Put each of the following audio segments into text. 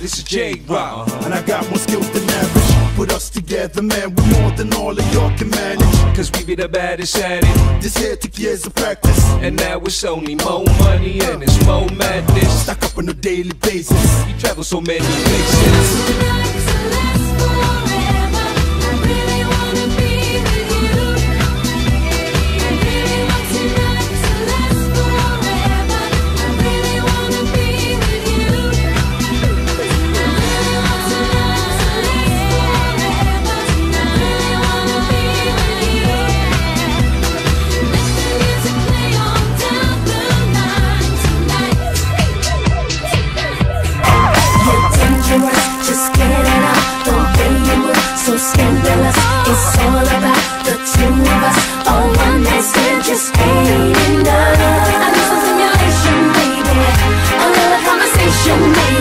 this is Jay Rock. Uh-huh. And I got more skills than average. Put us together, man, we're more than all of y'all can manage. Cause we be the baddest at it. This here took years of practice. And now it's only more money and it's more madness. Stuck up on a daily basis. We travel so many places. Oh, one just ain't enough. I need some stimulation, baby. A little conversation, maybe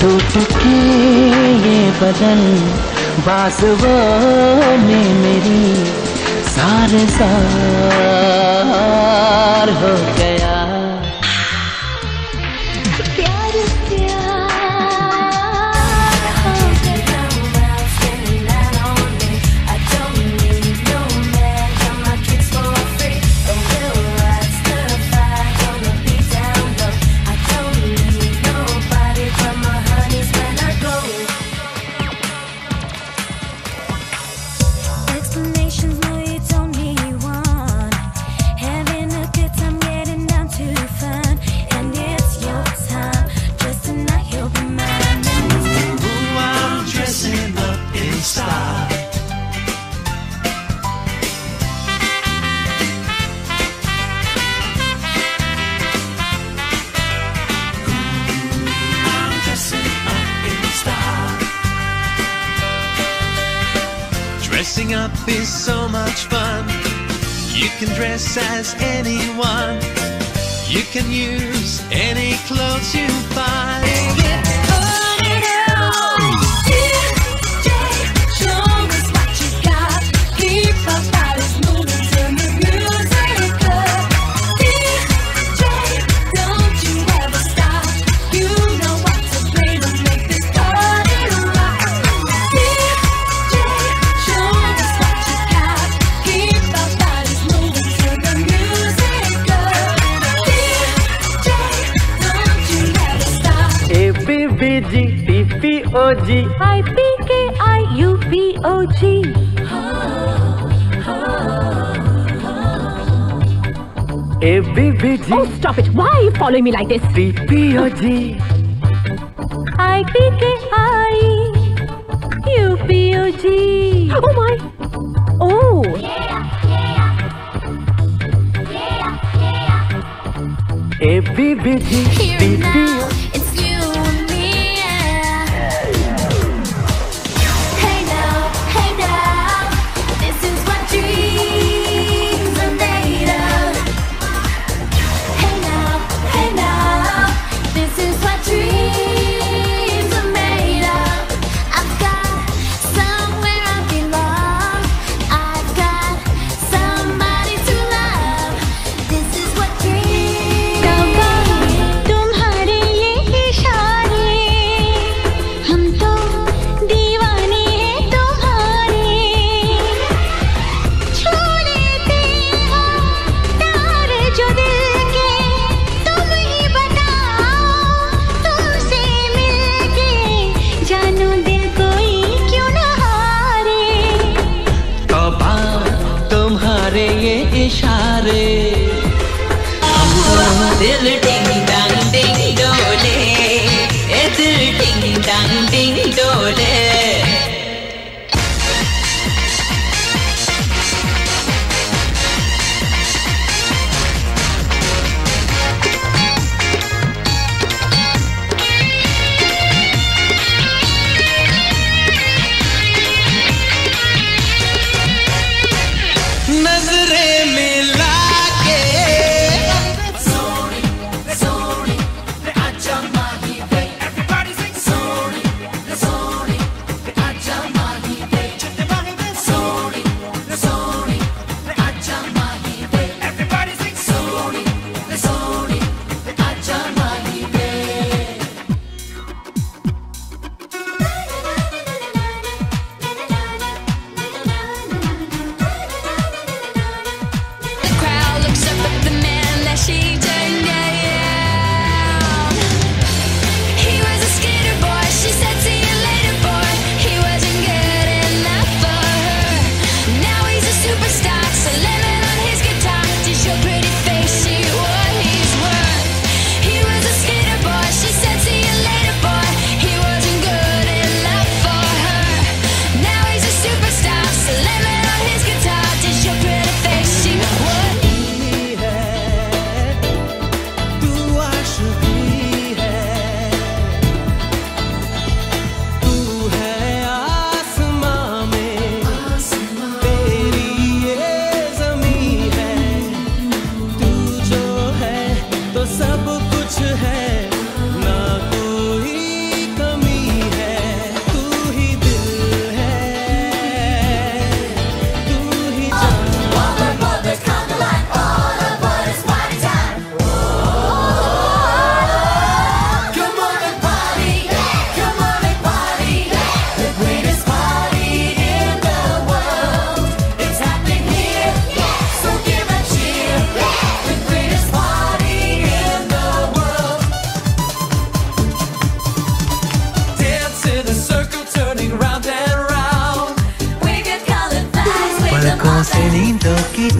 टूट के ये बदन बासुओं में मेरी सार सार हो गया। Dressing up is so much fun. You can dress as anyone. You can use any clothes you find. O G. I P K I U P O G. A B B G. Oh, stop it! Why are you following me like this? P P O G. I P K I U P O G. Oh my! Oh. Yeah, yeah. Yeah,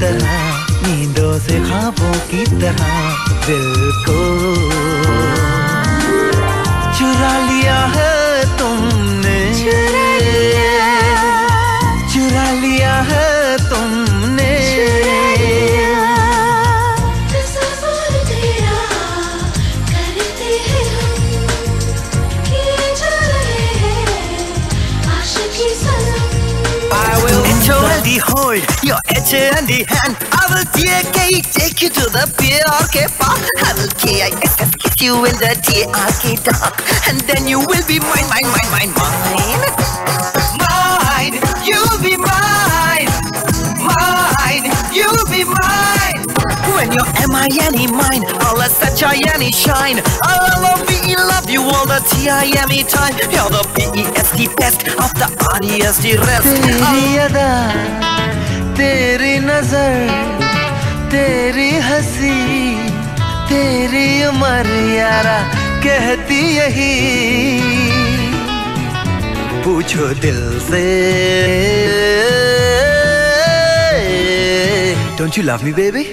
तरह नींदों से खाबों की तरह दिल को चुरा लिया है। Your edge and the hand. I will TK take you to the PRK park. I will KISS kiss you in the TRK dark. And then you will be mine, mine, mine, mine, mine. Mine, you'll be mine. Mine, you'll be mine. When you're M-I-N-E mine, I'll let such I-N-E shine. I'll love me, love you all the T-I-M-E time. You're the B-E-S-T best of the R-E-S-T rest. तेरी नज़र, तेरी हँसी, तेरी उम्र यारा कहती यही पूछो दिल से don't you love me baby?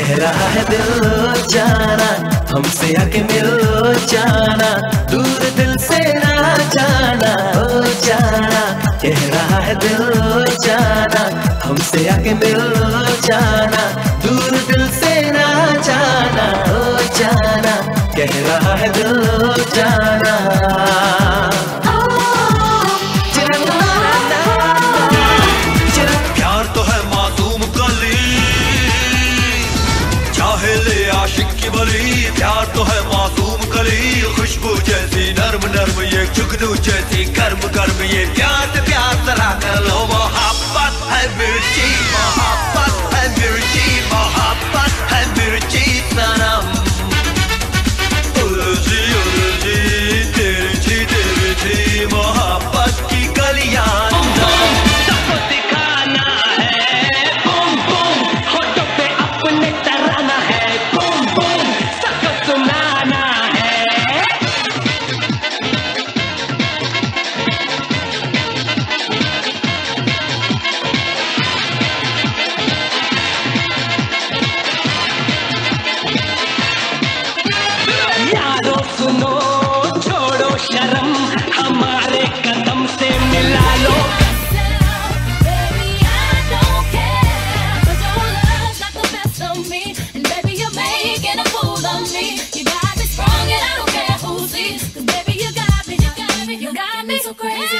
कह रहा है दिल जाना, हमसे आके मिल जाना, दूर दिल से ना जाना ओ जाना। कह रहा है दिल जाना, हमसे आके मिल जाना, दूर दिल से ना जाना ओ जाना। कह रहा है दिल जाना। कर्म ये चुगनू जैसी कर्म कर्म ये प्यार प्यार तरह का लो मोहब्बत है मिर्ची मोहब्बत you got me so crazy.